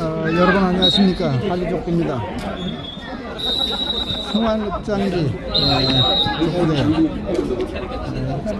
어, 여러분 안녕하십니까? 할리족입니다. 성환읍장기 족구대요.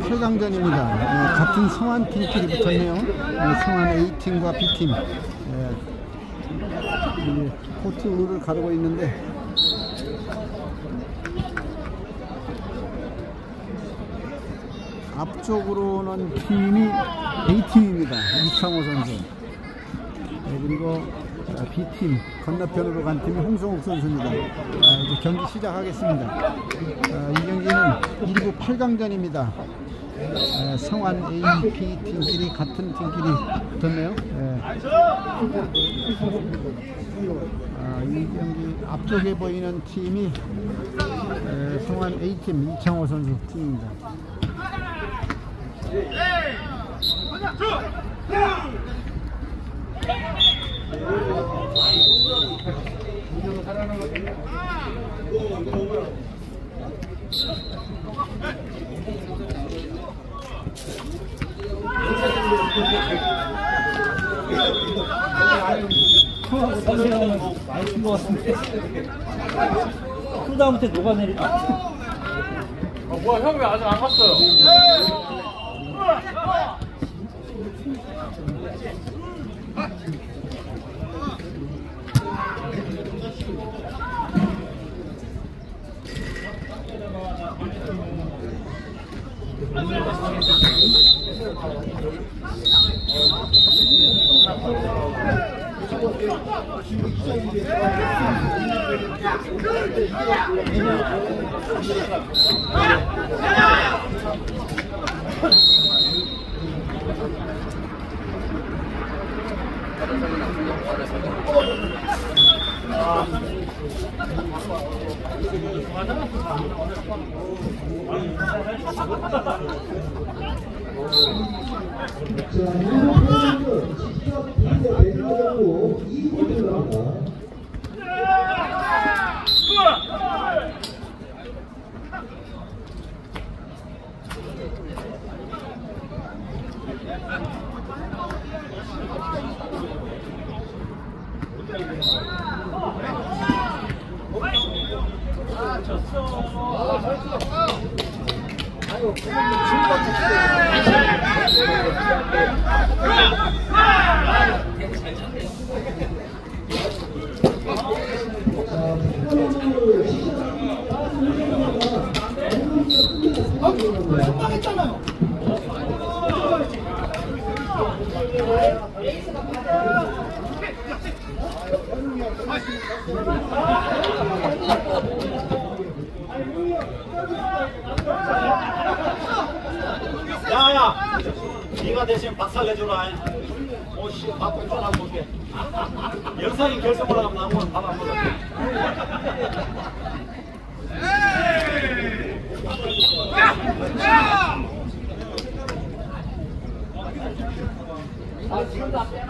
8강전입니다. 예, 같은 성환 팀끼리 붙었네요. 예, 성환 A팀과 B팀. 예, 코트를 가르고 있는데 앞쪽으로는 팀이 A팀입니다 이창호 선수 네, 그리고 B팀 건너편으로 간 팀이 홍성욱 선수입니다. 아, 이제 경기 시작하겠습니다. 아, 이 경기는 1부 8강전입니다. 아, 성환 A, B 팀끼리 같은 팀끼리 붙었네요. 예. 아, 이 경기 앞쪽에 보이는 팀이 에, 성환 A팀 이창호 선수 팀입니다. 풀다음부터 녹아내리다 아, 뭐야 형 왜 아직 안 갔어요? Yeah! 자, 1번 직접 반대 배정하고 2번 들어갑니다. 야야 네가 대신 박살 내주라. 오씨 밥좀 전화 볼게. 영상이 결승 올라가면 나 한번 밥안 먹어 Brasil.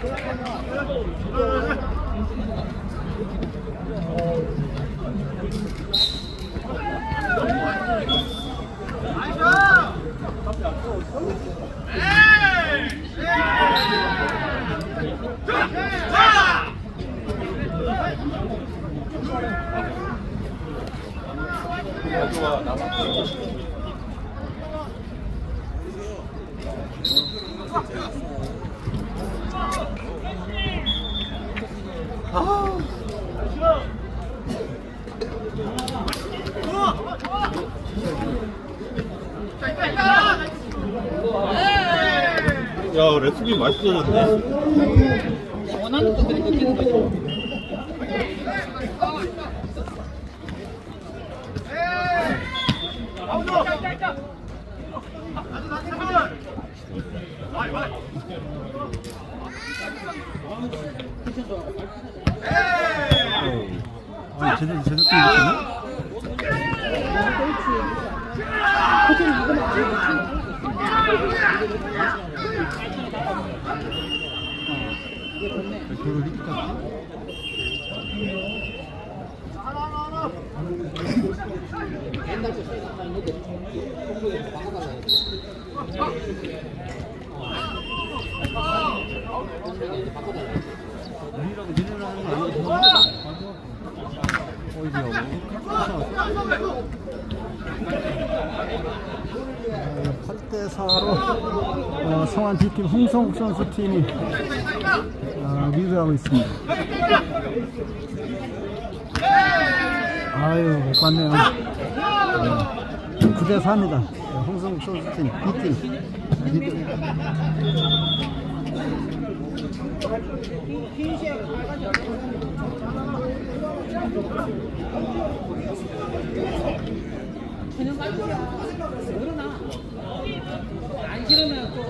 아, 좋아, 좋아. 야, 레스피 맛있어졌네. 아, 제대로 제대로 끊었네. 그걸 이기다. 우리랑 니네랑 하는 거 아니야? 어이구야. 8대 4로 어, 성안 B팀 홍성욱 선수 팀이 어, 리드하고 있습니다. 아유 못 봤네요. 네. 9대 4입니다. 홍성욱 선수 팀 B팀 리드. 안 싫으면 또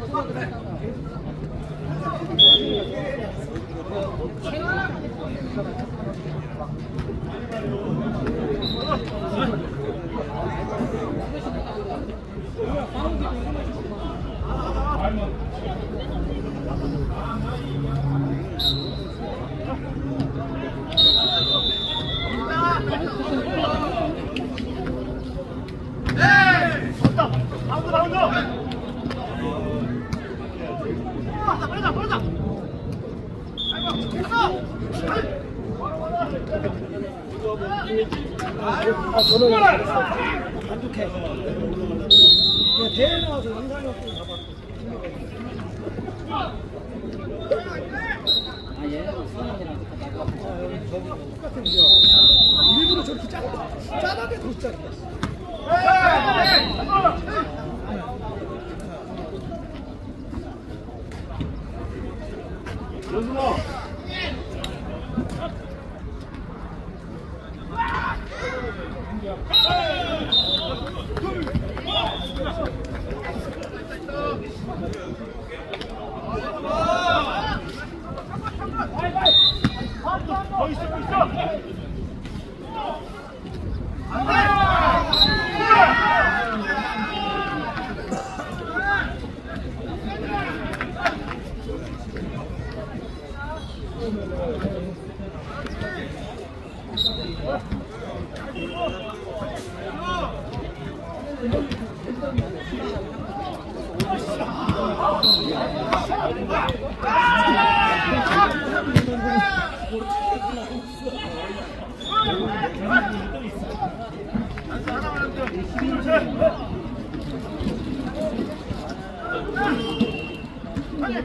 여기서 Let's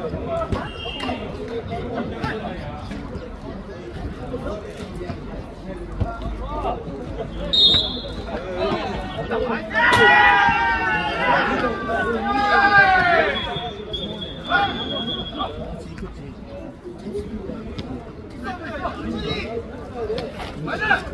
go! 맞아!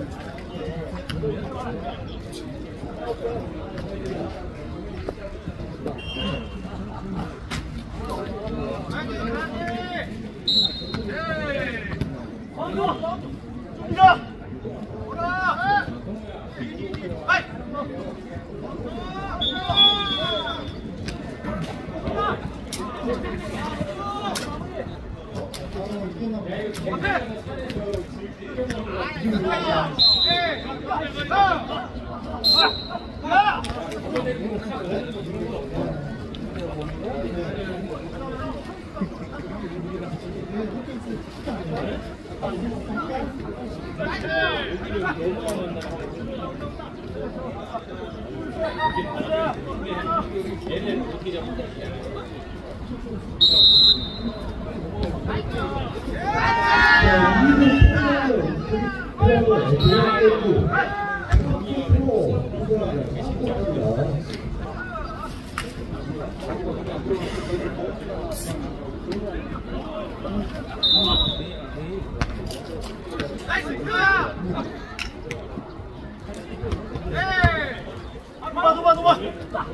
아, 도마 도마 도마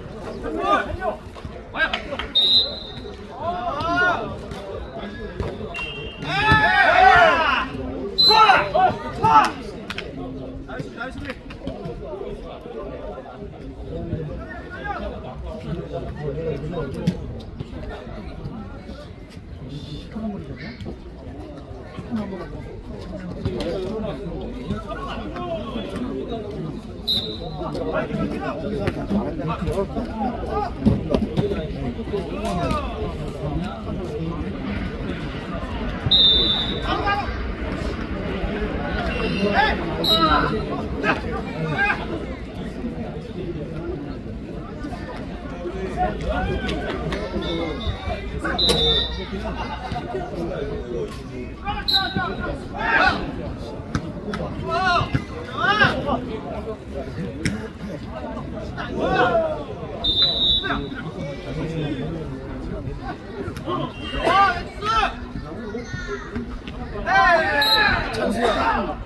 찬수야.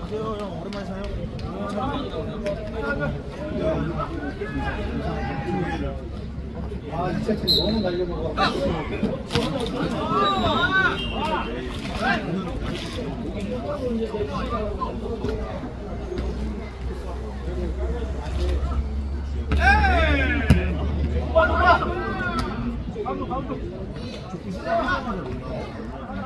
안녕형 오랜만에 사요. 아, 진짜 너무 날려먹어. 에이! 오빠, 오빠! 감독, 감독!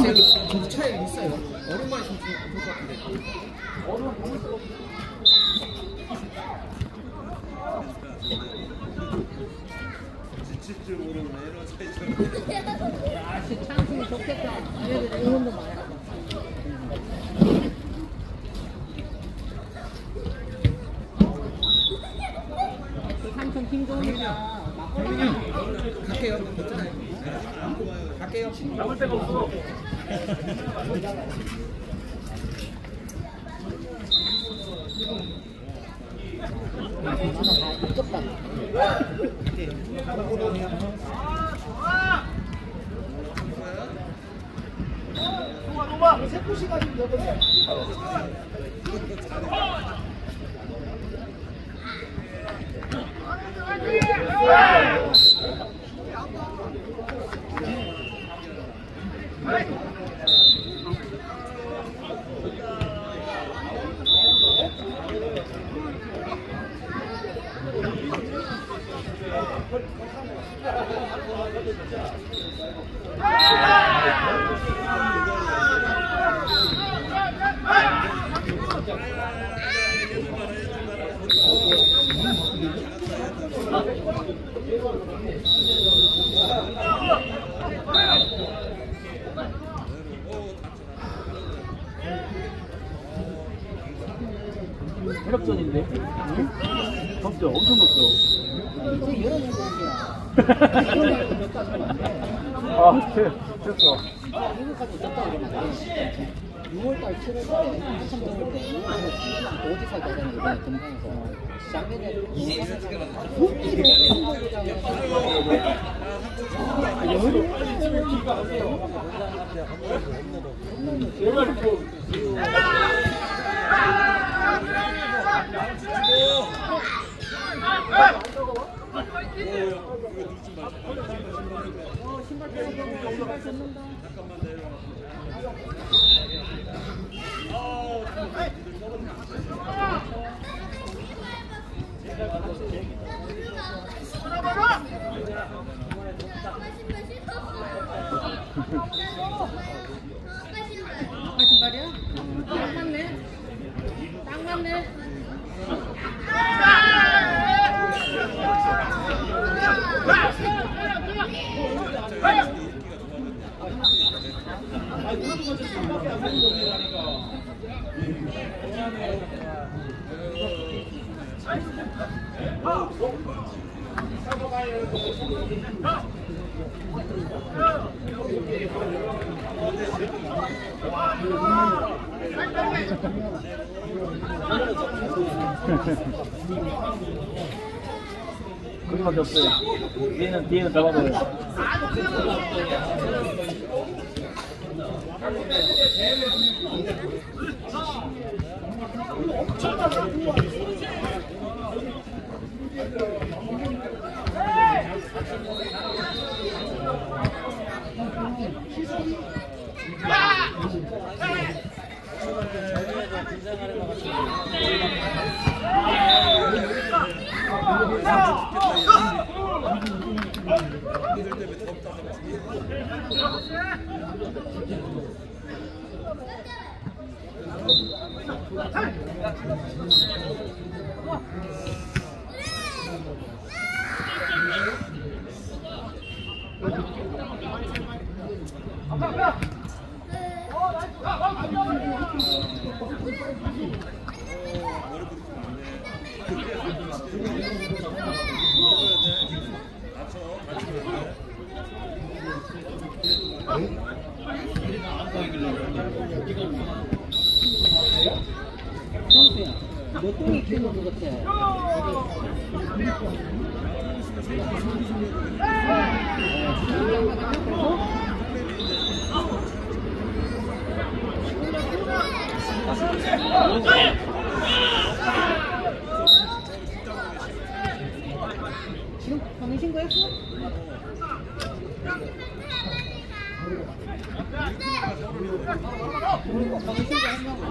아, 차에 있어요. 얼음만 있으면 좋을 것 같은데. 지치적으로 내려 차이잖아. 야, 씨, 창승이 좋겠다. 얘들 응원도 많이 김종훈이랑 갈게요. 갈게요. 나올 데가 없어. 分かんない。 잠깐만 내려. Yeah. 그림밖에 없어요. 뒤에는 뒤에는 잡아버려. 엄청나게 아, Yeah.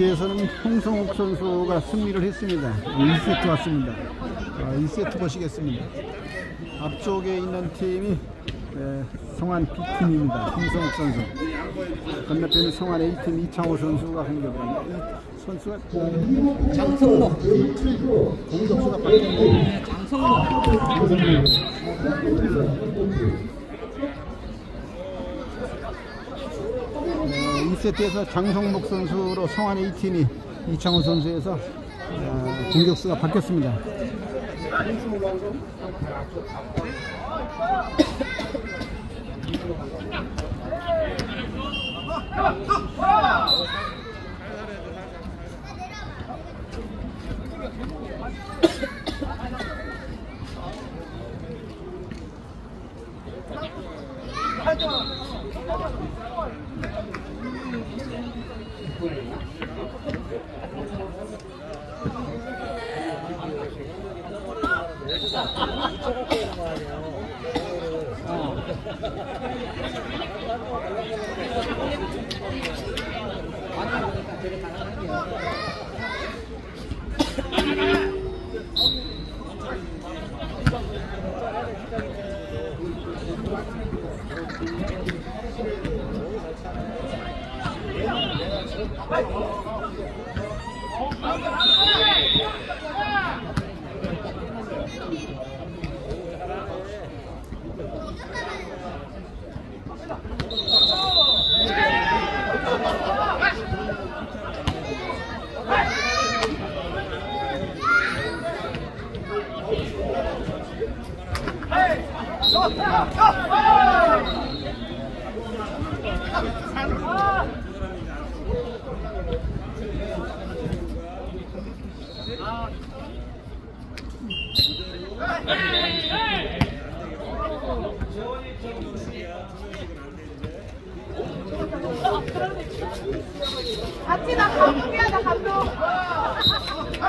뒤에서는 홍성욱 선수가 승리를 했습니다. 1세트 왔습니다. 아, 2세트 보시겠습니다. 앞쪽에 있는 팀이 네, 성환 B팀입니다. 홍성욱 선수. 건너편은 성환 A팀 이창호 선수가 공격을 합니다. 선수가 장성호 공격수가 바뀌었네요. 네, 장성호 네. 세트에서 장성목 선수로 성안 A팀이 이창호 선수에서 어, 공격수가 바뀌었습니다.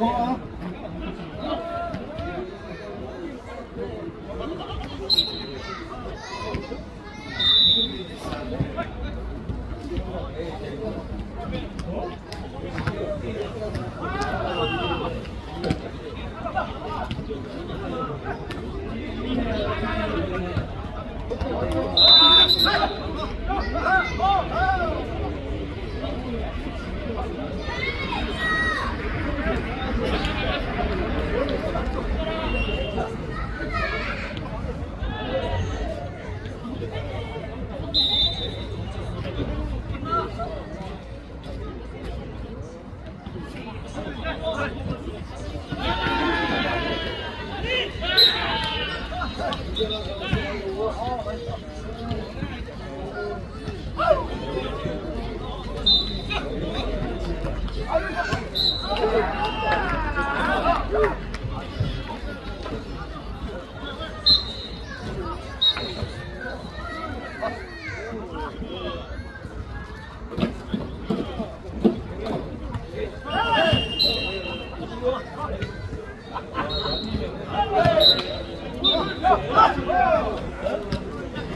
어,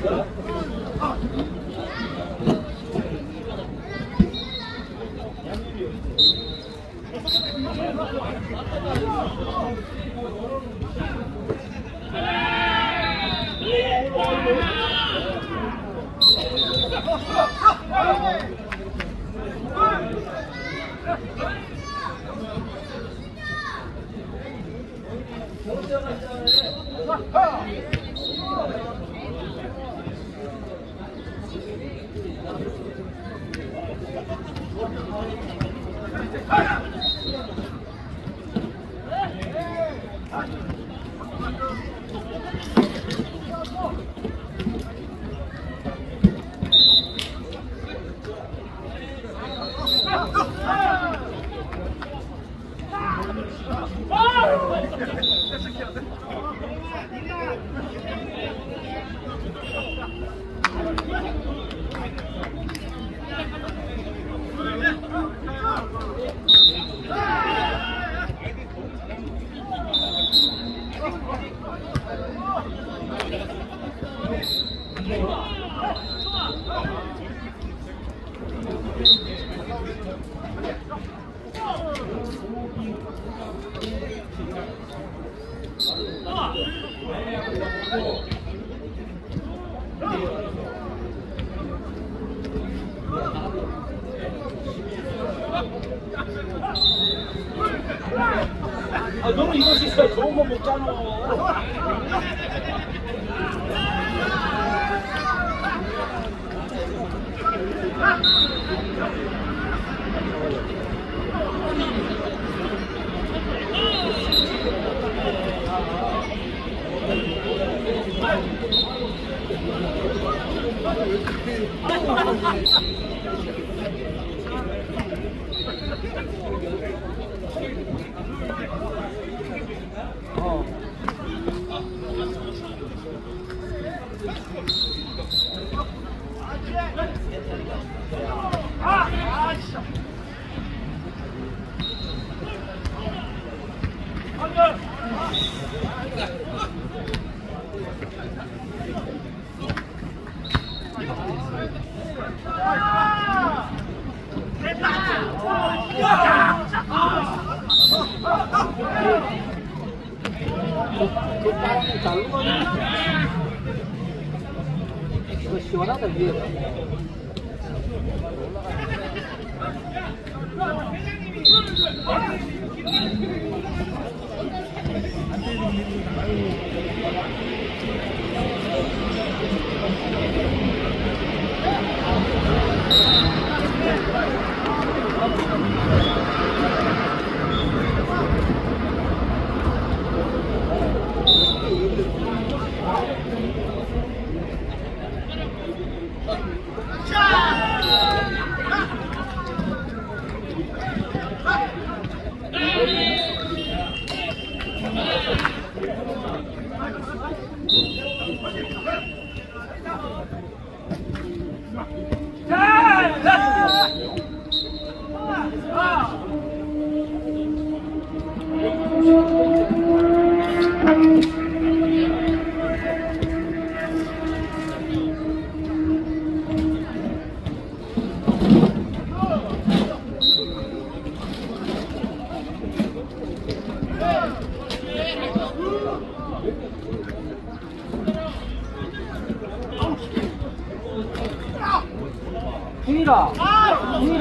Yeah.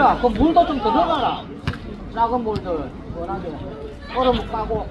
희라, 그 물도 좀 더 넣어라. 작은 물들, 워낙에. 얼음 까고.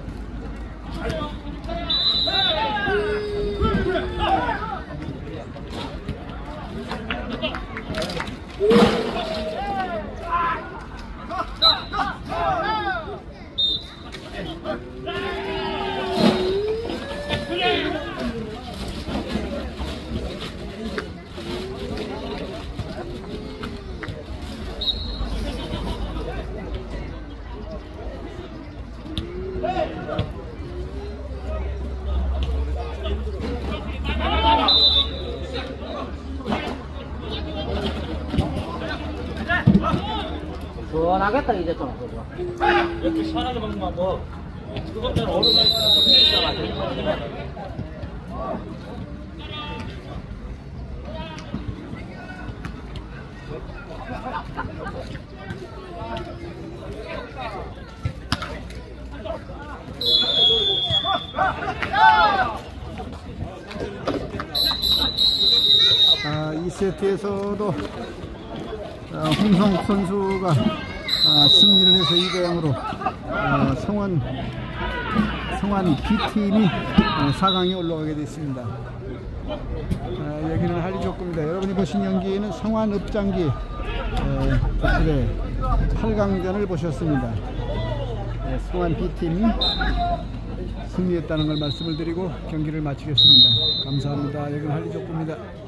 시원하겠다, 이제 좀. 그거. 이렇게 시원하게 먹는 거. 그것 때문에 얼음에 있잖아. 아, 2세트에서도 아, 홍성욱 선수가 아, 승리를 해서 2대 0으로 아, 성원 성환 B팀이 아, 4강에 올라가게 됐습니다. 아, 여기는 한리조금입니다. 여러분이 보신 경기는 성환 읍장기 그래 8강전을 보셨습니다. 네, 성환 B팀이 승리했다는 걸 말씀을 드리고 경기를 마치겠습니다. 감사합니다. 여기는 한리조금입니다.